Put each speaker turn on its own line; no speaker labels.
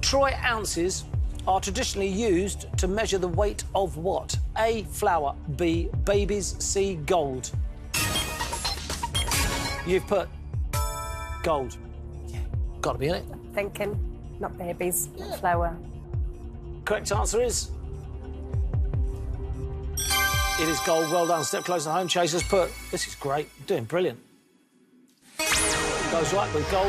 Troy ounces are traditionally used to measure the weight of what? A. Flour. B. Babies. C. Gold. You've put gold. Yeah, got to be in it.
Thinking, not babies, flour.
Correct answer is. It is gold. Well done. Step closer home. Chasers put. This is great. Doing brilliant. Goes right with gold.